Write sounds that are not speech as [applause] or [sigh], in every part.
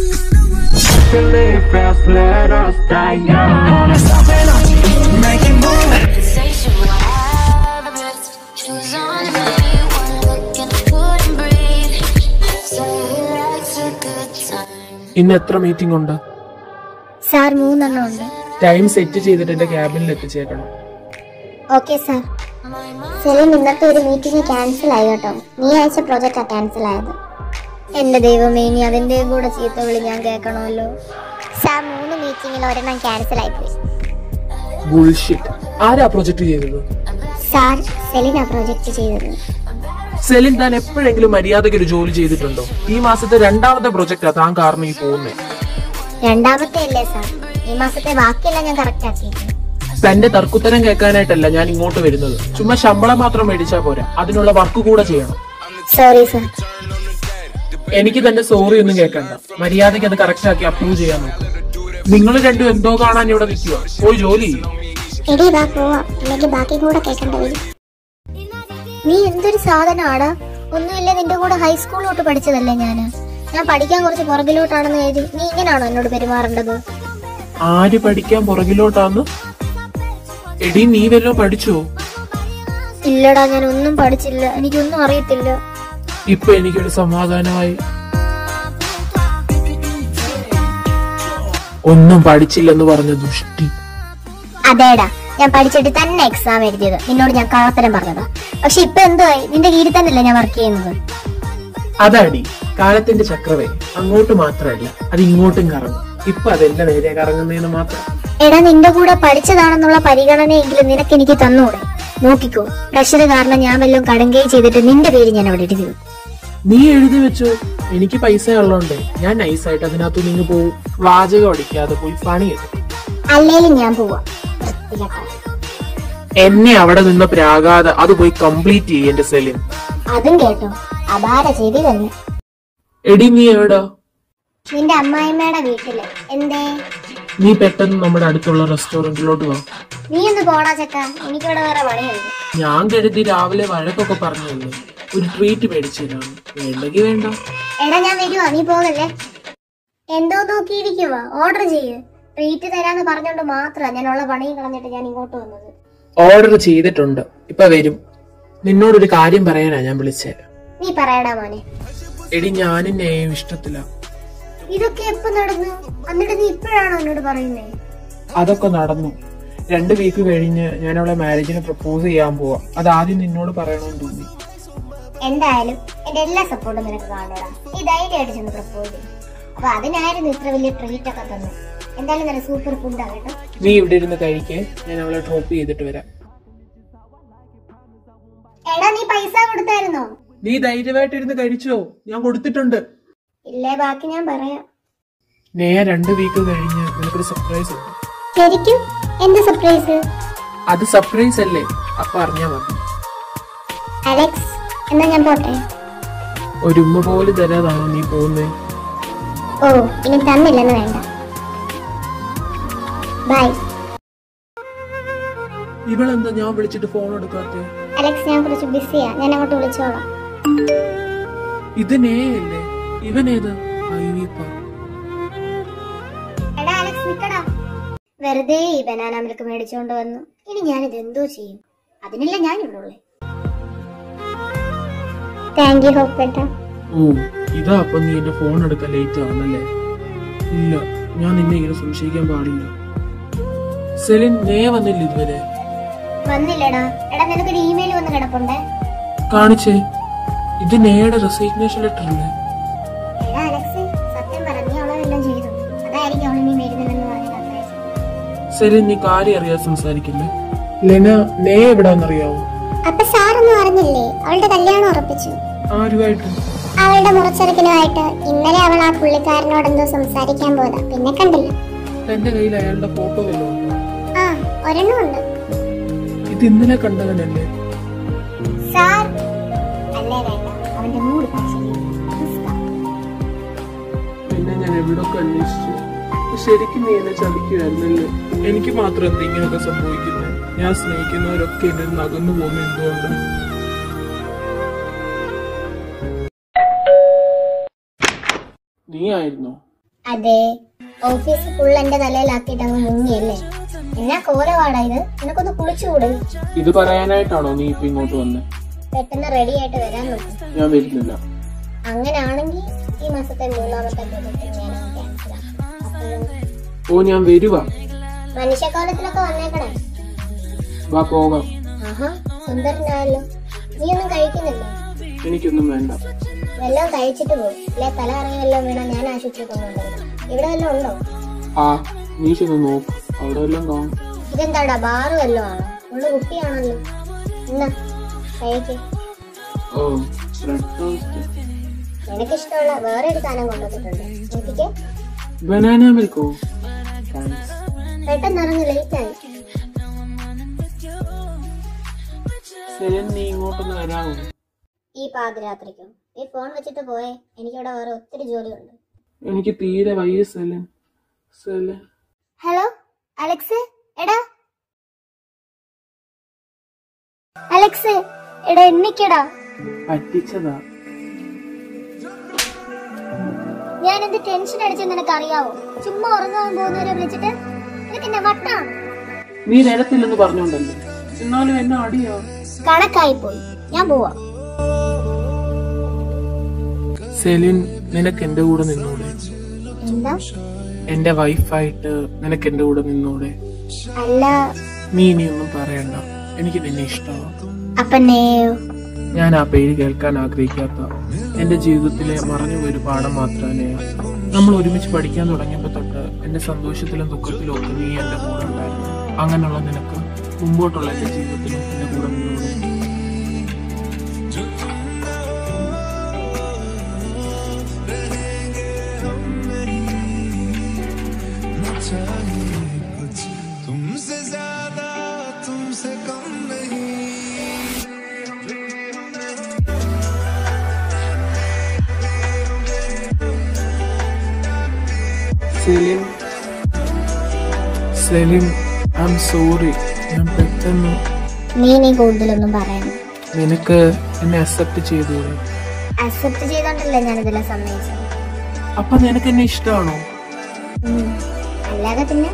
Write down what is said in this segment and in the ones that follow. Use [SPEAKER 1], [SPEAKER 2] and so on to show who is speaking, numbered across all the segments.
[SPEAKER 1] If എത്ര meeting ഉണ്ട്?
[SPEAKER 2] Sir മൂന്നെണ്ണം ഉണ്ട്.
[SPEAKER 1] ടൈം സെറ്റ് ചെയ്തിട്ട് എന്റെ ക്യാബിനിൽ എത്തിച്ചേക്കണം.
[SPEAKER 2] ഓക്കെ സാർ ഇന്നത്തെ ഒരു മീറ്റിംഗ് ക്യാൻസൽ ആയി കേട്ടോ. നീ അയച്ച പ്രോജക്റ്റ് ആ ക്യാൻസൽ ആയത്. എന്റെ ദൈവമേ ഇനി അതിന്റെ കൂടെ ചീത്ത വിളി ഞാൻ കേൾക്കണമല്ലോ. സാർ മൂന്ന് മീറ്റിംഗിൽ ഒരെണ്ണം ക്യാൻസൽ ആയിപ്പോയി
[SPEAKER 1] ബുൾഷിറ്റ് ആരാ പ്രൊജക്ട് ചെയ്തത്?
[SPEAKER 2] സാർ സെലിന പ്രോജക്റ്റ് ചെയ്തത്.
[SPEAKER 1] സെലിൻ താൻ എപ്പോഴെങ്കിലും മര്യാദയ്ക്ക് ഒരു ജോലി ചെയ്തിട്ടുണ്ടോ? ഈ മാസത്തെ രണ്ടാമത്തെ പ്രൊജക്റ്റാ താൻ കാരണം ഈ പോകുന്നേ.
[SPEAKER 2] രണ്ടാമത്തെ അല്ലേ സാർ? ഈ മാസത്തെ ബാക്കിയെല്ലാം ഞാൻ കറക്റ്റ് ആക്കിയിട്ടുണ്ട്.
[SPEAKER 1] തന്റെ തർക്കുത്തരം കേൾക്കാനായിട്ടല്ല ഞാൻ ഇങ്ങോട്ട് വരുന്നത്. ചുമ്മാ ശമ്പളം മാത്രം മേടിച്ചാ പോരാ. അതിനുള്ള വർക്ക് കൂടെ ചെയ്യണം.
[SPEAKER 2] സോറി സാർ
[SPEAKER 1] എനിക്ക് തന്റെ സോറി ഒന്നും കേൾക്കണ്ട. മര്യാദയ്ക്ക് അത് കറക്റ്റ് ആക്കി അപ്രൂവ് ചെയ്യാൻ നോക്കും. നിങ്ങൾ രണ്ടും എന്തോ കാണാൻ ഇവിടെ നിൽക്കുക പോയി ജോലി
[SPEAKER 2] എടി വാ പോവാം. അല്ലെങ്കിൽ ബാക്കി കൂടെ കേൾക്കേണ്ട വരും നീ എന്തൊരു സാധനമാണ് ഒന്നുമില്ല നിന്റെ കൂടെ ഹൈസ്കൂളിലോട്ട് പഠിച്ചതല്ലേ ഞാൻ. ഞാൻ പഠിക്കാൻ കുറച്ച് പുറകിലോട്ടാണെന്ന് കരുതി. നീ ഇങ്ങനാണോ എന്നോട് പെരുമാറേണ്ടത്?
[SPEAKER 1] ആര് പഠിക്കാൻ പുറകിലോട്ടാന്ന്? എടി നീ വല്ലതും പഠിച്ചോ?
[SPEAKER 2] ഇല്ലടാ ഞാൻ ഒന്നും പഠിച്ചില്ല. എനിക്കൊന്നും അറിയത്തില്ല.
[SPEAKER 1] ഇപ്പൊ എനിക്കൊരു സമാധാനമായി. ഒന്നും പഠിച്ചില്ലെന്ന് പറഞ്ഞ ദുഷ്ടി.
[SPEAKER 2] അതേടാ ഞാൻ പഠിച്ചിട്ട് തന്നെ എക്സാം എഴുതിയത്. നിന്നോട് ഞാൻ കള്ളത്തരം പറഞ്ഞതാ. പക്ഷെ ഇപ്പൊ എന്തായി നിന്റെ കീഴിൽ തന്നെയല്ലേ ഞാൻ വർക്ക് ചെയ്യുന്നത്?
[SPEAKER 1] അതാടി കാലത്തിന്റെ ചക്രവേ. അങ്ങോട്ട് മാത്രമല്ല അത് ഇങ്ങോട്ടും കറങ്ങും. ഇപ്പൊ അതെന്റെ നേരെ കറങ്ങുന്നതിന് മാത്രം.
[SPEAKER 2] എടാ നിന്റെ കൂടെ പഠിച്ചതാണെന്നുള്ള പരിഗണനയെങ്കിലും നിനക്ക് എനിക്ക് തന്നൂടെ? നോക്കിക്കോ പ്രഷർ കാരണം ഞാൻ വല്ലതും കടങ്കൈ ചെയ്തിട്ട് നിന്റെ പേര് ഞാൻ അവിടെ എഴുതി.
[SPEAKER 1] നീ എഴുതി വെച്ചു. എനിക്ക് പൈസ ഉള്ളതുകൊണ്ട് ഞാൻ നൈസായിട്ട് അതിനകത്ത് നിങ്ങൾ പോവും. വാചകം അടിക്കാതെ പോയി പണി
[SPEAKER 2] അല്ലേലും ഞാൻ പോവാം.
[SPEAKER 1] എന്നെ അവിടെ നിന്ന് പ്രാകാതെ അത് പോയി കംപ്ലീറ്റ് ചെയ്യ എന്റെ സെലിൻ.
[SPEAKER 2] അതും കേട്ടോ. അപാര ചെവി തന്നെ.
[SPEAKER 1] എടി നീ എവിടാ?
[SPEAKER 2] നിന്റെ അമ്മായിമ്മയുടെ വീട്ടിൽ. എന്തേ?
[SPEAKER 1] നീ പെട്ടെന്ന് നമ്മുടെ അടുത്തുള്ള റെസ്റ്റോറന്റിലോട്ട് വാ.
[SPEAKER 2] നീ ഒന്ന് പോടാ ചക്ക എനിക്കിവിടെ വേറെ പണിയുണ്ട്.
[SPEAKER 1] ഞാൻ കരുതി രാവിലെ വഴക്കൊക്കെ പറഞ്ഞല്ലേ? ഒരു ട്രീറ്റ് മേടിച്ചു തരാണ് വേണ്ടെങ്കിൽ വേണ്ട.
[SPEAKER 2] എടാ ഞാൻ വരുവാ. നീ പോകല്ലേ? എന്തോ നോക്കിയിരിക്കുവാ. ഓർഡർ ചെയ്യ്. ട്രീറ്റ് തരാന്ന് പറഞ്ഞോണ്ട് മാത്രമാ ഞാൻ ഉള്ള പണിയും കളഞ്ഞിട്ട് ഞാൻ ഇങ്ങോട്ട് വന്നത്.
[SPEAKER 1] ഓർഡർ ചെയ്തിട്ടുണ്ട്. ഇപ്പൊ വരും. നിന്നോടൊരു കാര്യം പറയാനാ ഞാൻ വിളിച്ചേ.
[SPEAKER 2] നീ പറയടാ മോനെ.
[SPEAKER 1] എടി ഞാനും നെയ്യും ഇഷ്ടത്തില്ല
[SPEAKER 2] ഇതൊക്കെ എപ്പോ നടന്നു? എന്നിട്ട് നീ ഇപ്പോഴാണോ എന്നോട് പറയുന്നേ?
[SPEAKER 1] അതൊക്കെ നടന്നു. രണ്ട് വീക്ക് കഴിഞ്ഞ് ഞാൻ അവളെ മാരേജിന് പ്രപ്പോസ് ചെയ്യാൻ പോവാ. അത് ആദ്യം നിന്നോട് പറയണമെന്ന് തോന്നി.
[SPEAKER 2] എന്തായാലും എന്റെ എല്ലാ സപ്പോർട്ടും നിനക്ക് കാണുക നീ ധൈര്യമായിട്ട് ചെന്ന് പ്രപ്പോസ് ചെയ്യും. അപ്പൊ അതിനായിരുന്നു ഇത്ര വലിയ ട്രീറ്റ് ഒക്കെ തന്നെ എന്തായാലും നല്ല സൂപ്പർ ഫുഡ് കേട്ടോ.
[SPEAKER 1] നീ ഇവിടെ ഇരുന്ന് കഴിക്കേ. ഞാൻ അവളെ ഡ്രോപ്പ് ചെയ്തിട്ട് വരാം.
[SPEAKER 2] എടാ നീ പൈസ കൊടുത്തായിരുന്നോ?
[SPEAKER 1] നീ ധൈര്യമായിട്ട് ഇരുന്ന് കഴിച്ചോ? ഞാൻ കൊടുത്തിട്ടുണ്ട്.
[SPEAKER 2] ഇല്ലേ ബാക്കി ഞാൻ പറയാം.
[SPEAKER 1] നേരെ രണ്ട് വീക്ക് കഴിഞ്ഞ് നിനക്കൊരു സർപ്രൈസ് ഉണ്ട്.
[SPEAKER 2] ശരിക്കും? എന്ത് സർപ്രൈസ്
[SPEAKER 1] അത് സർപ്രൈസ് അല്ലേ? അപ്പൊ അറിഞ്ഞാ മതി.
[SPEAKER 2] അലക്സ് എന്നാ ഞാൻ പോട്ടെ?
[SPEAKER 1] ഒരു ഉമ്മ പോലും തരാതാണോ നീ പോകുന്നത്
[SPEAKER 2] ഓ ഇനി തന്നില്ലെന്ന് വേണ്ട. ബൈ
[SPEAKER 1] ഇവളെന്താ ഞാൻ വിളിച്ചിട്ട് ഫോൺ എടുക്കാത്ത?
[SPEAKER 2] അലക്സ് ഞാൻ കുറച്ച് ബിസിയാ ഞാൻ അങ്ങോട്ട് വിളിച്ചോളാം.
[SPEAKER 1] ഇത് നേയല്ലേ? ഇവനേതാ? അയ്യപ്പ
[SPEAKER 2] എടാ അലക്സ് നിക്കടാ. വെറുതെ ഈ ബനാന മിൽക്ക് മേടിച്ചോണ്ട് വന്നു. ഇനി ഞാനിത് എന്തോ ചെയ്യും? അതിനല്ല ഞാൻ ഇവിടെ ഉള്ളേ താങ്ക് യു ഹോപ്പേട്ട
[SPEAKER 1] ഓ ഇതാ അപ്പൊ നീ എന്റെ ഫോൺ എടുക്കാൻ ലേറ്റ് ആണല്ലേ ഇല്ല ഞാൻ നിന്നെ ഇങ്ങനെ സംശയിക്കാൻ പാടില്ല. സെലിൻ നേ വന്നില്ല ഇതുവരെ?
[SPEAKER 2] വന്നില്ലടാ. എടാ നിനക്കൊരു ഇമെയിൽ വന്ന് കിടപ്പുണ്ടേ.
[SPEAKER 1] കാണിച്ചേ. ഇത് നേയുടെ റെസിഗ്നേഷൻ ലെറ്റർ അല്ലേ?
[SPEAKER 2] അലക്സ് സത്യം പറ നീ അവളെല്ലാം ചെയ്തു? അതായിരിക്കും നീ വരുന്നില്ലെന്ന് പറഞ്ഞത്
[SPEAKER 1] സെലിൻ നീ കാര്യം അറിയാതെ സംസാരിക്കില്ലേ? ലെന നേ എവിടാന്നറിയാവോ?
[SPEAKER 2] അപ്പൊ സാറൊന്നും അറിഞ്ഞില്ലേ? അവളുടെ കല്യാണം ഉറപ്പിച്ചു. അവളുടെ മുറച്ചെറുക്കനുമായിട്ട് ഇന്നലെ അവൾ ആ പുള്ളിക്കാരനോട് എന്തോ സംസാരിക്കാൻ പോയതാ. പിന്നെ കണ്ടില്ല.
[SPEAKER 1] എന്റെ കയ്യിൽ അയാളുടെ ഫോട്ടോ
[SPEAKER 2] ആ ഒരെണ്ണം ഉണ്ട്.
[SPEAKER 1] ഇത് ഇന്നലെ കണ്ടവനല്ലേ?
[SPEAKER 2] സാർ അല്ലേ വേണ്ട. അവന്റെ മൂഡ് ശരി
[SPEAKER 1] പിന്നെ ഞാൻ എവിടൊക്കെ അന്വേഷിച്ചു? ശരിക്കും നീ എന്നെ ചതിക്കുമായിരുന്നല്ലേ എനിക്ക് മാത്രം എന്തെങ്കിലുമൊക്കെ സംഭവിക്കുന്നു. ഞാൻ സ്നേഹിക്കുന്നവരൊക്കെ എന്നെ നിന്ന് അകന്നു പോകുന്ന എന്തുകൊണ്ട്? നീ ആയിരുന്നോ
[SPEAKER 2] അതെ. ഓഫീസ് ഫുൾ എന്റെ തലയിലാക്കിയിട്ട് അങ്ങ് മുങ്ങിയല്ലേ? എന്നാ കോരവാടാ ഇത്? നിനക്കൊന്ന് കുളിച്ചുകൂടെ.
[SPEAKER 1] ഇത് പറയാനായിട്ടാണോ നീ ഇപ്പൊ ഇങ്ങോട്ട് വന്നേ?
[SPEAKER 2] പെട്ടെന്ന് റെഡി ആയിട്ട് വരാൻ നോക്കും.
[SPEAKER 1] ഞാൻ വരുന്നില്ല.
[SPEAKER 2] അങ്ങനാണെങ്കിൽ ഈ മാസത്തെ മൂന്നാമത്തെ
[SPEAKER 1] ഓ ഞാൻ വരുവാ.
[SPEAKER 2] മനുഷ്യക്കാലത്തിലൊക്കെ വന്നേക്കണേ.
[SPEAKER 1] വാ പോകാം.
[SPEAKER 2] സുന്ദരനായല്ലോ. നീ ഒന്നും കഴിക്കുന്നില്ലേ?
[SPEAKER 1] എനിക്കൊന്നും വേണ്ട.
[SPEAKER 2] എല്ലാം കഴിച്ചിട്ട് പോകും അല്ലെ തല ഇറങ്ങി വേണം ഞാൻ ആശുപത്രി കൊണ്ടുണ്ടല്ലോ ഇവിടെ വല്ലതും ഉണ്ടോ?
[SPEAKER 1] ആ നീ ചെന്ന് നോക്ക്. അവിടെ എല്ലാം കാണും.
[SPEAKER 2] ഇതെന്താടാ ബാറ് വല്ലതും ആണോ? ഉള്ള കുട്ടിയാണല്ലോ എന്നാ കഴിക്ക്.
[SPEAKER 1] ഓ
[SPEAKER 2] നിനക്കിഷ്ടമുള്ള വേറെ ഒരു സാധനം കൊണ്ടുവന്നിട്ടുണ്ട്.
[SPEAKER 1] ബനാന മിൽക്കോ
[SPEAKER 2] പെട്ടെന്ന് ഇറങ്ങി ലേറ്റ് ആയി.
[SPEAKER 1] സെലൻ നീ ഇങ്ങോട്ടൊന്ന് വരാമോ
[SPEAKER 2] ഈ പാതിരാത്രിക്കും? ഈ ഫോൺ വെച്ചിട്ട് പോയേ. എനിക്കിവിടെ വേറെ ഒത്തിരി ജോലിയുണ്ട്.
[SPEAKER 1] എനിക്ക് തീരെ വയ്യ സെലൻ. സെലൻ.
[SPEAKER 2] ഹലോ? അലക്സ്? എടാ. അലക്സ് എടാ എന്നിക്കടാ
[SPEAKER 1] പറ്റിച്ചതാ.
[SPEAKER 2] ഞാൻ എന്ത് ടെൻഷൻ അടിച്ചെന്ന് നിനക്ക് അറിയാവോ ചുമ്മാ ഉറങ്ങാൻ പോകുന്നവരെ വിളിച്ചിട്ട്? നിനക്ക് എന്നെ വട്ടാണ്
[SPEAKER 1] നീ നേരത്തില്ലെന്ന് പറഞ്ഞോണ്ടല്ലോ? എന്നാലും എന്നെ അടിയാ.
[SPEAKER 2] കണക്കായി പോയി ഞാൻ പോവാ.
[SPEAKER 1] സെലിൻ നിനക്ക് എന്റെ കൂടെ നിന്നൂടെ
[SPEAKER 2] എന്താ?
[SPEAKER 1] എന്റെ വൈഫായിട്ട് നിനക്ക് എന്റെ കൂടെ നിന്നൂടെ
[SPEAKER 2] അല്ല.
[SPEAKER 1] നീ ഇനിയൊന്നും പറയണ്ട. എനിക്ക് നിന്നെ ഇഷ്ടമാണ്
[SPEAKER 2] അപ്പൊ നേയോ
[SPEAKER 1] ഞാൻ ആ പേര് കേൾക്കാൻ ആഗ്രഹിക്കാത്ത. എന്റെ ജീവിതത്തിലെ മറഞ്ഞു ഒരു പാഠം മാത്രമേ നമ്മൾ ഒരുമിച്ച് പഠിക്കാൻ തുടങ്ങിയപ്പോൾ തൊട്ട് എന്റെ സന്തോഷത്തിലും ദുഃഖത്തിലും ഒക്കെ നീ എന്റെ കൂടെ ഉണ്ടായിരുന്നു. അങ്ങനെയുള്ള നിനക്ക് മുമ്പോട്ടുള്ള എന്റെ ജീവിതത്തിലും Celine Celine I'm sorry ഞാൻ പെട്ടെന്ന്
[SPEAKER 2] നീ നീ കൂടുതലൊന്നും പറയണം
[SPEAKER 1] നിനക്ക് എന്നെ അക്സെപ്റ്റ് ചെയ്തൂടെ
[SPEAKER 2] അക്സെപ്റ്റ് ചെയ്തോണ്ടല്ലേ ഞാനിതെല്ലാം സമ്മതിച്ചത്.
[SPEAKER 1] അപ്പൊ നിനക്ക് എന്നെ ഇഷ്ടമാണോ.
[SPEAKER 2] അല്ലാതെ പിന്നെ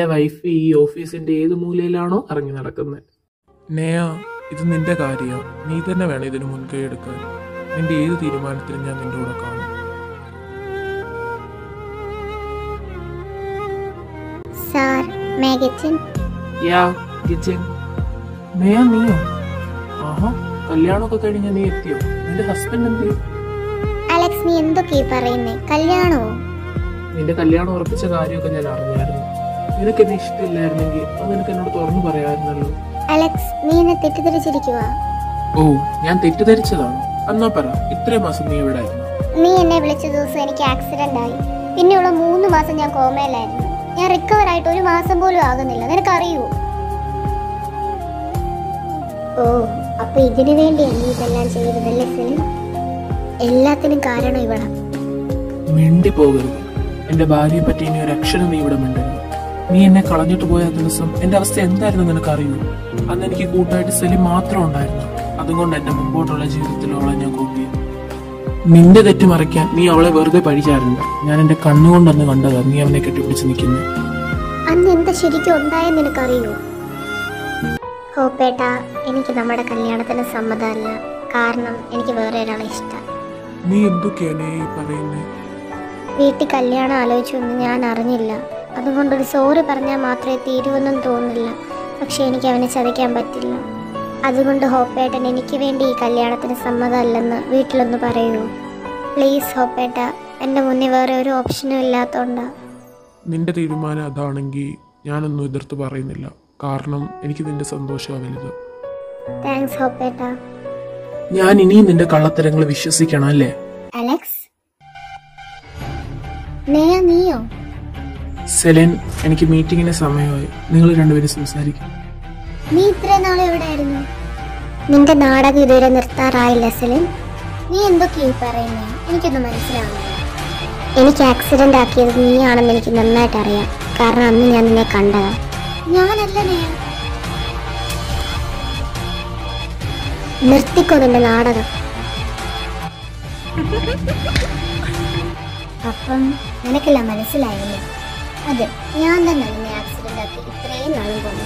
[SPEAKER 1] എന്റെ വൈഫ് ഈ ഓഫീസിന്റെ ഏത് മൂലയിലാണോ ഇറങ്ങി നടക്കുന്നത് നേയ ഇത് നിന്റെ കാര്യമാണ് നീ തന്നെ വേണം ഇതിന് മുൻകൈ എടുക്കാൻ. നിന്റെ ഏത് തീരുമാനത്തിലും ഞാൻ നിന്റെ കൂടെ കാണും.
[SPEAKER 2] സാർ
[SPEAKER 1] യാ കിച്ചൻ നേയ നീയോ? ആഹാ കല്യാണമൊക്കെ കഴിഞ്ഞ നീ എത്തിയോ? നിന്റെ ഹസ്ബൻഡ്
[SPEAKER 2] അലക്സ് നീ പറയുന്നേ? കല്യാണമോ?
[SPEAKER 1] നിന്റെ കല്യാണം ഉറപ്പിച്ച കാര്യമൊക്കെ ഞാൻ അറിഞ്ഞായിരുന്നു. നിനക്ക് എന്നെ ഇഷ്ടമില്ലായിരുന്നെങ്കിൽ അത് നിനക്ക് എന്നോട് തുറന്നു പറയാമായിരുന്നല്ലോ.
[SPEAKER 2] അലക്സ് നീ എന്നെ തെറ്റിദ്ധരിച്ചിരിക്കുക
[SPEAKER 1] ഓ ഞാൻ തെറ്റിദ്ധരിച്ചതാണ്. എന്നാ പറ ഇത്രയും മാസം നീ ആയിരുന്നു?
[SPEAKER 2] നീ എന്നെ വിളിച്ച ദിവസം എനിക്ക് ആക്സിഡന്റ് ആയി. പിന്നെയുള്ള മൂന്ന് മാസം ഞാൻ കോമയിലായിരുന്നു. ഞാൻ റിക്കവർ ആയിട്ട് ഒരു മാസം പോലും ആകുന്നില്ല. നിനക്കറിയോ? ഓ അപ്പൊ ഇതിനു വേണ്ടി നീ ഇതെല്ലാം ചെയ്തതല്ലേ സെലിൻ എല്ലാത്തിനും കാരണം ഇവളാ.
[SPEAKER 1] മിണ്ടി പോകരുത് എന്റെ ഭാര്യയെ പറ്റി ഇനി ഒരു അക്ഷരം നീ ഇവിടെ മിണ്ടരുത്. നീ എന്നെ കളഞ്ഞിട്ട് പോയ ആ ദിവസം എന്റെ അവസ്ഥ എന്തായിരുന്നു നിനക്ക് അറിയൂ അന്ന് എനിക്ക് കൂട്ടായിട്ട് സെലിം മാത്രം ഉണ്ടായിരുന്നു. അതുകൊണ്ട് എന്റെ മുമ്പോട്ടുള്ള ജീവിതത്തിലോളം ഞാൻ കൂട്ടിയത് നിന്റെ തെറ്റ് മറയ്ക്കാൻ നീ അവളെ വെറുതെ പഴിച്ചായിരുന്നു. ഞാൻ എന്റെ കണ്ണുകൊണ്ടന്ന് കണ്ടതാ നീ അവനെ കെട്ടിപ്പിടിച്ച് നിൽക്കുന്നത്
[SPEAKER 2] അന്ന് എന്താ ശരിക്കും ഉണ്ടായെന്ന് നിനക്കറിയോ? ഹോപ്പേട്ട എനിക്ക് നമ്മുടെ കല്യാണത്തിന് സമ്മതമല്ല. കാരണം എനിക്ക് വേറെ ഒരാളെ ഇഷ്ടം.
[SPEAKER 1] നീ എന്തൊക്കെയാണ് പറയുന്നത്
[SPEAKER 2] വീട്ടിൽ കല്യാണം ആലോചിച്ചൊന്നും ഞാൻ അറിഞ്ഞില്ല. അതുകൊണ്ടൊരു സോറി പറഞ്ഞാൽ മാത്രമേ തീരുവെന്നും തോന്നില്ല. പക്ഷെ എനിക്ക് അവനെ ചതിക്കാൻ പറ്റില്ല. അതുകൊണ്ട് ഹോപ്പേട്ടൻ എനിക്ക് വേണ്ടി ഈ കല്യാണത്തിന് സമ്മതമല്ലെന്ന് വീട്ടിലൊന്ന് പറയൂ. പ്ലീസ് ഹോപ്പേട്ട എന്റെ മുന്നിൽ വേറെ ഒരു ഓപ്ഷനും ഇല്ലാത്തതുകൊണ്ടാ
[SPEAKER 1] നിന്റെ തീരുമാനം അതാണെങ്കിൽ ഞാനൊന്നും എതിർത്ത് പറയുന്നില്ല. കാരണം എനിക്ക് നിന്റെ വലുത്
[SPEAKER 2] താങ്ക്സ് ഹോപ്പേട്ട.
[SPEAKER 1] ഞാൻ ഇനിയും നിന്റെ കള്ളത്തരങ്ങൾ വിശ്വസിക്കണം അല്ലേ?
[SPEAKER 2] അലക്സ്? നീയോ?
[SPEAKER 1] സെലിൻ എനിക്ക് മീറ്റിംഗിന്റെ സമയമായി. നിങ്ങൾ രണ്ടുപേരും സംസാരിക്കും.
[SPEAKER 2] നീ ഇത്ര നാളെ എവിടെയായിരുന്നു? നിന്റെ നാടകം ഇതുവരെ നിർത്താറായില്ല സെലിൻ. നീ എന്തൊക്കെയാ ഈ പറയുന്നേ? എനിക്കൊന്നും മനസ്സിലാവുന്നില്ല. എനിക്ക് ആക്സിഡന്റ് ആക്കിയത് നീയാണെന്ന് എനിക്ക് നന്നായിട്ട് അറിയാം. കാരണം അന്ന് ഞാൻ നിന്നെ കണ്ടതാ. ഞാനല്ല നിർത്തിക്കോ നിന്റെ നാടകം. [laughs] അപ്പം നിനക്കെല്ലാം മനസ്സിലായില്ലേ? അതെ ഞാൻ തന്നെ നിന്നെ ആക്സിഡന്റ് ആക്കി ഇത്രയും നാളും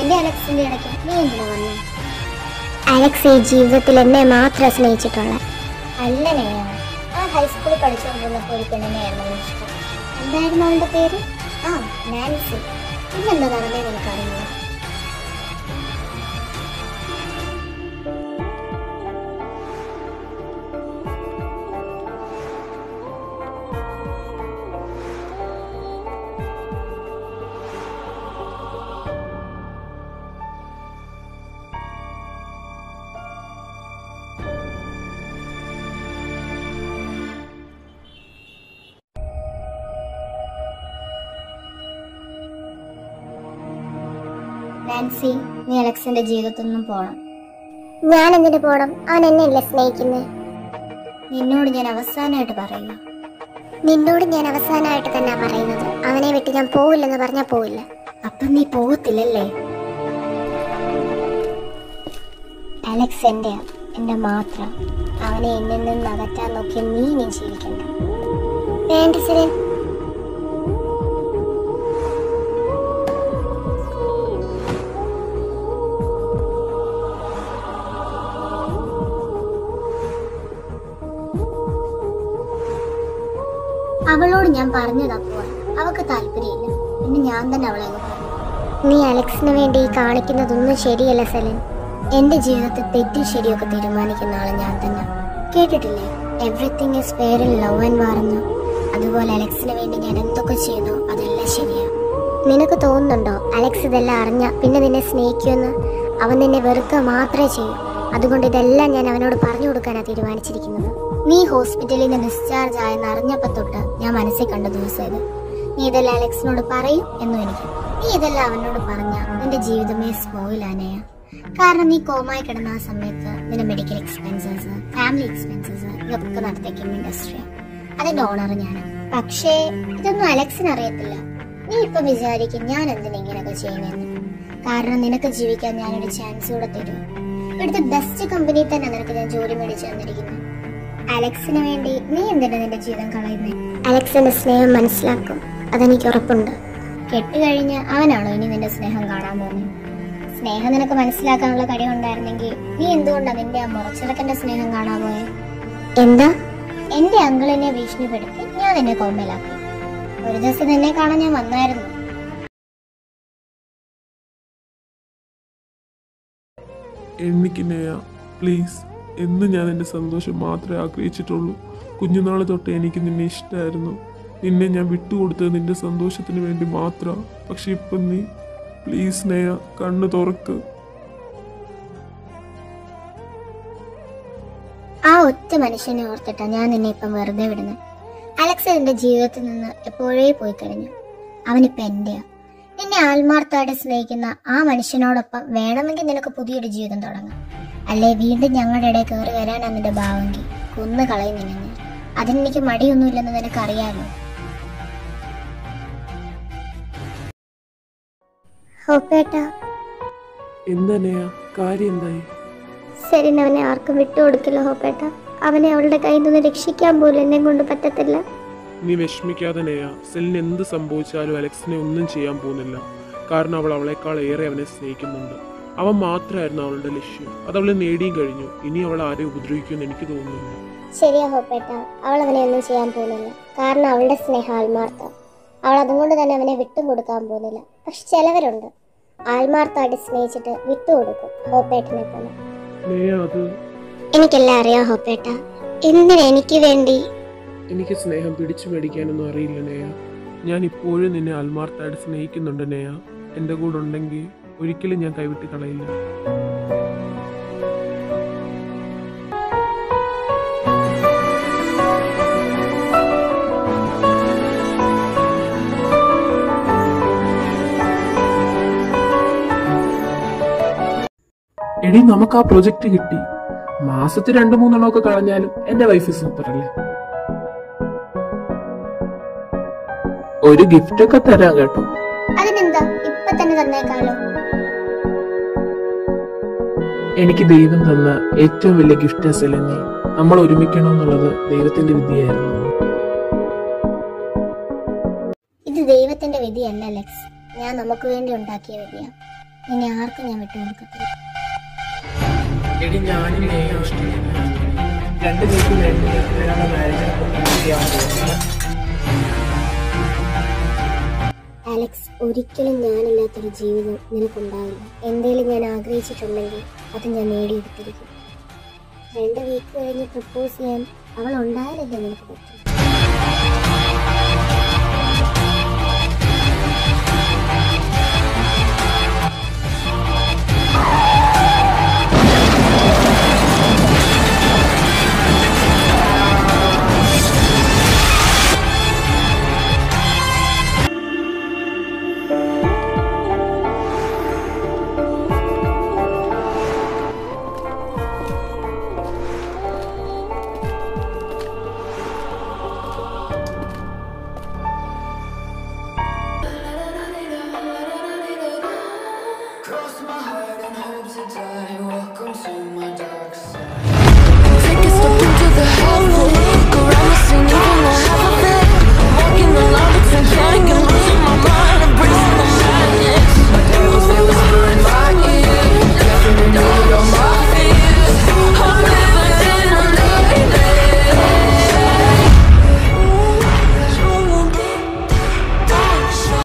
[SPEAKER 2] എന്റെ അലക്സിന്റെ ഇടയ്ക്ക് നീ എന്തിനാ വന്നേ? അലക്സ് ഈ ജീവിതത്തിൽ എന്നെ മാത്രം സ്നേഹിച്ചിട്ടുള്ള അല്ല നേയ ആ ഹൈസ്കൂളിൽ പഠിച്ചുകൊണ്ടിരുന്നപ്പോൾ ഒരു പെണ്ണിനെയായിരുന്നു ഇഷ്ടം എന്തായിരുന്നു അവളുടെ പേര്? ആ നാൻസി. ഇതെന്താ നടന്നേ നിനക്കറിയില്ല. നാൻസി നീ അലക്സിന്റെ ജീവിതത്തിൽ നിന്നും പോണം. ഞാൻ എന്തിനു പോണം? അവൻ എന്നെയല്ലേ സ്നേഹിക്കുന്നത് നിന്നോട് ഞാൻ അവസാനമായിട്ട് പറയുന്നു. നിന്നോട് ഞാൻ അവസാനമായിട്ട് തന്നെ പറയുന്നത് അവനെ വിട്ട് ഞാൻ പോവില്ലെന്ന് പറഞ്ഞാൽ പോവില്ല. അപ്പൊ നീ പോകത്തില്ലല്ലേ അലക്സ് എന്റെ എന്റെ മാത്രം. അവനെ എന്നിൽ നിന്ന് അകറ്റാൻ നോക്കി നീ നീ ജീവിക്കണ്ട. വേണ്ട സിരൻ ഞാൻ പറഞ്ഞതാ പോവാൻ. അവക്ക് താല്പര്യമില്ല. പിന്നെ ഞാൻ തന്നെ അവളെ നീ അലക്സിന് വേണ്ടി ഈ കാണിക്കുന്നതൊന്നും ശരിയല്ല സലൻ എന്റെ ജീവിതത്തിൽ തെറ്റും ശരിയൊക്കെ തീരുമാനിക്കുന്ന ആളെ ഞാൻ തന്നെ. കേട്ടിട്ടില്ലേ? Everything is fair in love and വാർന്നു അതുപോലെ അലക്സിന് വേണ്ടി ഞാൻ എന്തൊക്കെ ചെയ്യുന്നു അതെല്ലാം ശരിയാ. നിനക്ക് തോന്നുന്നുണ്ടോ? അലക്സ് ഇതെല്ലാം അറിഞ്ഞ പിന്നെ നിന്നെ സ്നേഹിക്കുമെന്ന്? അവൻ നിന്നെ വെറുക്കുക മാത്രമേ ചെയ്യൂ. അതുകൊണ്ട് ഇതെല്ലാം ഞാൻ അവനോട് പറഞ്ഞു കൊടുക്കാനാണ് തീരുമാനിച്ചിരിക്കുന്നത്. നീ ഹോസ്പിറ്റലിൽ നിന്ന് ഡിസ്ചാർജ് ആയെന്ന് അറിഞ്ഞപ്പോ തൊട്ട് ഞാൻ മനസ്സിൽ കണ്ട ദിവസം നീ ഇതെല്ലാം അലക്സിനോട് പറയും എന്നും എനിക്ക്. നീ ഇതെല്ലാം അവനോട് പറഞ്ഞ നിന്റെ ജീവിതമേ സ്പോയിലാനയ കാരണം നീ കോമായി കിടന്ന ആ സമയത്ത് നിന്റെ മെഡിക്കൽ എക്സ്പെൻസസ് ഫാമിലി എക്സ്പെൻസസ് ഇതൊക്കെ നടത്തിയ ഇൻഡസ്ട്രി അതിന്റെ ഓണർ ഞാൻ പക്ഷേ ഇതൊന്നും അലക്സിന് അറിയത്തില്ല. നീ ഇപ്പൊ വിചാരിക്കും ഞാൻ എന്തിനാ ഇങ്ങനെയൊക്കെ ചെയ്യുന്നതെന്ന്. കാരണം നിനക്ക് ജീവിക്കാൻ ഞാനൊരു ചാൻസ് കൂടെ തരും. ഇവിടുത്തെ ബെസ്റ്റ് കമ്പനിയിൽ തന്നെ നിനക്ക് ഞാൻ ജോലി മേടിച്ചു തന്നിരിക്കുന്നു. അലക്സിന് വേണ്ടി നീ എന്തിനാ നിന്റെ ജീവിതം കളയുന്നേ? അലക്സിന്റെ സ്നേഹം മനസ്സിലാക്കും. അതെനിക്ക് ഉറപ്പുണ്ട്. കെട്ടുകഴിഞ്ഞ് അവനാണോ ഇനി നിന്റെ സ്നേഹം കാണാൻ പോകുന്നത്? സ്നേഹം നിനക്ക് മനസ്സിലാക്കാനുള്ള കഴിവുണ്ടായിരുന്നെങ്കിൽ നീ എന്തുകൊണ്ടാ നിന്റെ ആ മുറച്ചിറക്കന്റെ സ്നേഹം കാണാൻ പോയെ? എന്താ? എന്റെ അങ്കിളിനെ ഭീഷണിപ്പെടുത്തി ഞാൻ നിന്നെ കോമയിലാക്കി ഒരു ദിവസം നിന്നെ കാണാൻ ഞാൻ വന്നായിരുന്നു.
[SPEAKER 1] എനിക്ക് നെയ പ്ലീസ് എന്ന് ഞാൻ എന്റെ സന്തോഷം മാത്രമേ ആഗ്രഹിച്ചിട്ടുള്ളൂ. കുഞ്ഞുനാൾ തൊട്ടേ എനിക്ക് നിന്നെ ഇഷ്ടമായിരുന്നു നിന്നെ ഞാൻ വിട്ടുകൊടുത്തത് നിന്റെ സന്തോഷത്തിന് വേണ്ടി മാത്രമാണ് പക്ഷെ ഇപ്പം നീ പ്ലീസ് നയ കണ്ണ് തുറക്ക്.
[SPEAKER 2] ആ ഒറ്റ മനുഷ്യനെ ഓർത്തിട്ടാ ഞാൻ നിന്നെ ഇപ്പം വെറുതെ വിടുന്നത് അലക്സ് എന്റെ ജീവിതത്തിൽ നിന്ന് എപ്പോഴേ പോയി കഴിഞ്ഞു? അവനിപ്പോ എന്റെയാ? നിന്നെ ആത്മാർത്ഥമായിട്ട് സ്നേഹിക്കുന്ന ആ മനുഷ്യനോടൊപ്പം വേണമെങ്കിൽ നിനക്ക് പുതിയൊരു ജീവിതം തുടങ്ങാം. അല്ലെ വീണ്ടും ഞങ്ങളുടെ ഇടയിൽ കയറി വരാനാ നിന്റെ ഭാവമെങ്കിൽ. കൊന്നു കളയുന്നില്ല ഞാൻ. അതിനെനിക്ക് മടിയൊന്നുമില്ലെന്ന് നിനക്കറിയാമോ? സെറിൻ അവനെ ആർക്കും വിട്ടുകൊടുക്കില്ല ഹോപ്പേട്ട അവനെ അവളുടെ കയ്യിൽ നിന്ന് രക്ഷിക്കാൻ പോലും എന്നെ കൊണ്ട് പറ്റത്തില്ല.
[SPEAKER 1] നീ വിഷമിക്കാതെ നേയ സെലിന് എന്ത് സംഭവിച്ചാലും അലക്സിനെ ഒന്നും ചെയ്യാൻ പോകുന്നില്ല. കാരണം അവൾ അവളെക്കാൾ ഏറെ അവനെ സ്നേഹിക്കുന്നുണ്ട്. അവൻ മാത്രമായിരുന്നു അവളുടെ ലക്ഷ്യം. അത് അവൾ നേടിയും കഴിഞ്ഞു. ഇനി അവൾ ആരെ ഉപദ്രവിക്കുമെന്ന് എനിക്ക് തോന്നുന്നു
[SPEAKER 2] ശരിയാ ഹോപ്പേട്ട. അവൾ അവനെ ഒന്നും ചെയ്യാൻ പോകുന്നില്ല. കാരണം അവളുടെ സ്നേഹം ആത്മാർത്ഥ. അവൾ അതുകൊണ്ട് തന്നെ അവനെ വിട്ടും കൊടുക്കാൻ പോകുന്നില്ല. പക്ഷെ ചിലവരുണ്ട്. ആത്മാർത്ഥമായിട്ട് സ്നേഹിച്ചിട്ട് വിട്ടു കൊടുക്കും ഹോപ്പേട്ടനെ പോലെ. എനിക്കെല്ലാം അറിയാം ഹോപ്പേട്ട. എന്തിനാ എനിക്ക് വേണ്ടി?
[SPEAKER 1] എനിക്ക് സ്നേഹം പിടിച്ചു മേടിക്കാനൊന്നും അറിയില്ല നേയ. ഞാൻ ഇപ്പോഴും നിന്നെ ആത്മാർത്ഥമായിട്ട് സ്നേഹിക്കുന്നുണ്ട് നേയ. എന്റെ കൂടെ ഉണ്ടെങ്കിൽ ഒരിക്കലും ഞാൻ കൈവിട്ട് കളയില്ല. എടി നമുക്ക് ആ പ്രൊജക്ട് കിട്ടി. മാസത്തിൽ രണ്ടു മൂന്നെണ്ണം ഒക്കെ കളഞ്ഞാലും എന്റെ വൈഫ് സൂപ്പർ അല്ലേ? ഒരു ഗിഫ്റ്റ് ഒക്കെ തരാം കേട്ടോ.
[SPEAKER 2] അതിനെന്താ? ഇപ്പൊ തന്നെ തന്നേക്കാലോ.
[SPEAKER 1] എനിക്ക് ദൈവം തന്ന ഏറ്റവും വലിയ ഗിഫ്റ്റ് സെലനി നമ്മൾ ഒരുമിക്കണമെന്നുള്ളത് ദൈവത്തിന്റെ വിധിയായിരുന്നു.
[SPEAKER 2] ഇത് ദൈവത്തിന്റെ വിധിയല്ല അലക്സ്. ഞാൻ നമുക്ക് വേണ്ടി ഉണ്ടാക്കിയ വിധിയാ. ഇനി ആർക്കും ഞാൻ വിട്ടുകൊടുക്കത്തില്ല
[SPEAKER 1] എടി ഞാനും രണ്ട് പേർക്ക് വേണ്ടി ഒരാളെ മാരേജിനെ
[SPEAKER 2] അലക്സ് ഒരിക്കലും ഞാനില്ലാത്തൊരു ജീവിതം നിനക്കുണ്ടാവില്ല. എന്തേലും ഞാൻ ആഗ്രഹിച്ചിട്ടുണ്ടെങ്കിൽ അത് ഞാൻ നേടിയെടുത്തിരിക്കും. രണ്ട് വീക്ക് കഴിഞ്ഞ് പ്രപ്പോസ് ചെയ്യാൻ അവൾ ഉണ്ടായാലല്ലേ നിനക്ക് പറ്റും.